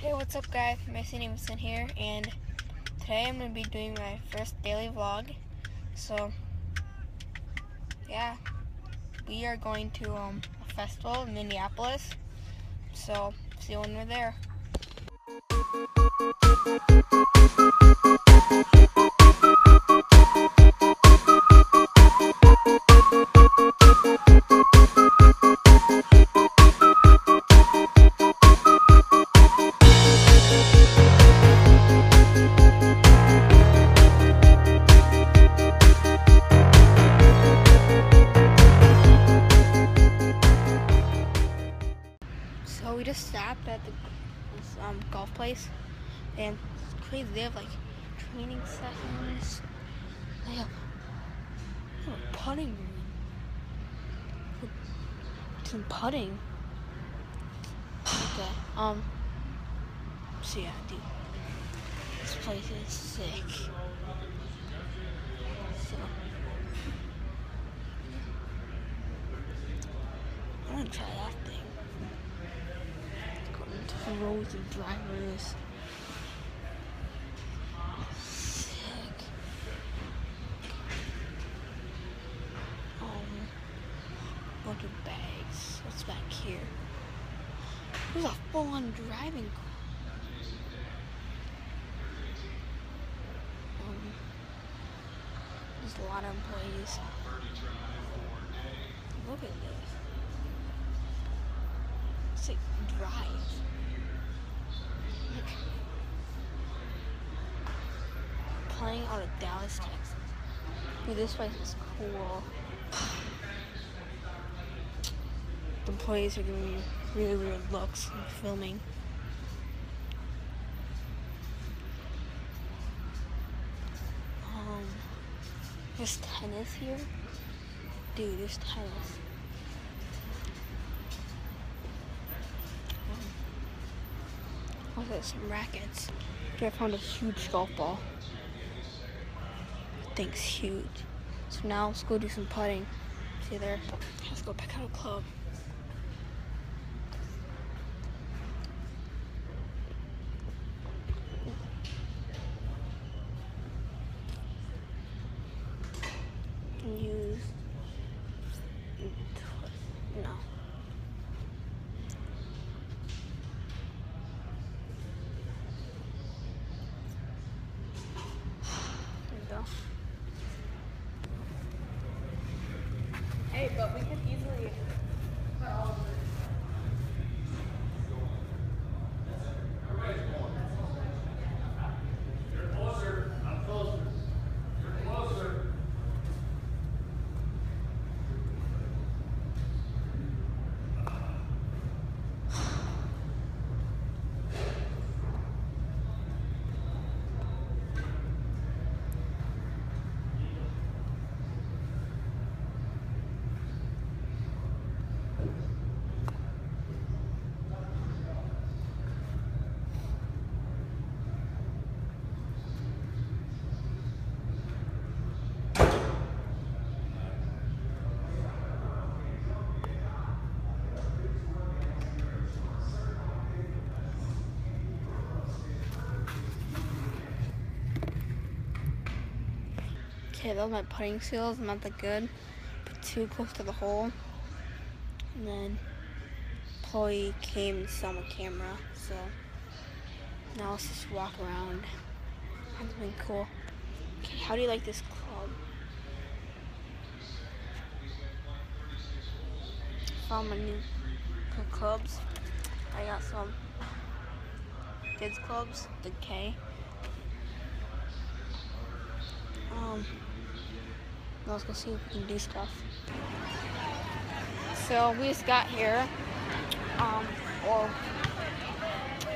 Hey, what's up guys? Mason Evenson here, and today I'm going to be doing my first daily vlog. So, yeah, we are going to um, a festival in Minneapolis. So, see you when we're there. Just stopped at the um, golf place, and it's crazy. They have like training sessions. They have, a putting. Some putting. Okay. Um. So yeah, dude, this place is sick. So. I'm gonna try that thing. To rows of drivers. Sick. Um, bunch of bags. What's back here? There's a full-on driving. Um, there's a lot of employees. Look at this. Like drive. Look. Playing out of Dallas, Texas. Dude, this place is cool. The employees are giving me really weird looks and filming. Um, there's tennis here. Dude, there's tennis. Some rackets. I found a huge golf ball. Thing's huge. So now let's go do some putting. See you there. Let's go pick out a club. Use no. There you go. Hey, but we could easily put all of this. Okay, was my putting skills. Not that good. But too close to the hole. And then Chloe came and saw my camera. So now let's just walk around. That's been cool. Okay, how do you like this club? Found my new clubs. I got some kids clubs, the K. Um, now let's go see if we can do stuff. So we just got here. Um, or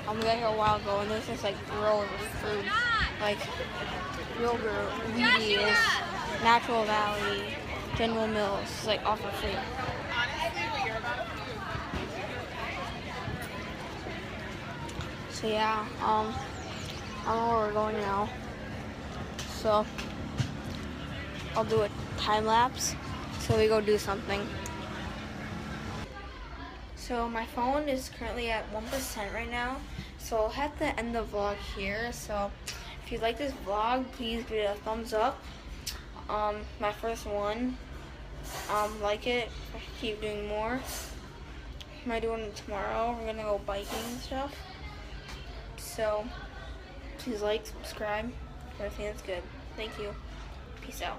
um, we got here a while ago, and there's just like of food, like yogurt, Wheaties, Natural Valley, General Mills, it's like all for free. So yeah, um, I don't know where we're going now. So I'll do a time lapse. So we go do something. So my phone is currently at 1% right now. So I'll have to end the vlog here. So if you like this vlog, please give it a thumbs up. Um, my first one. Um, like it. Keep doing more. Am I doing it tomorrow? We're gonna go biking and stuff. So please like, subscribe, everything that's good. Thank you. Peace out.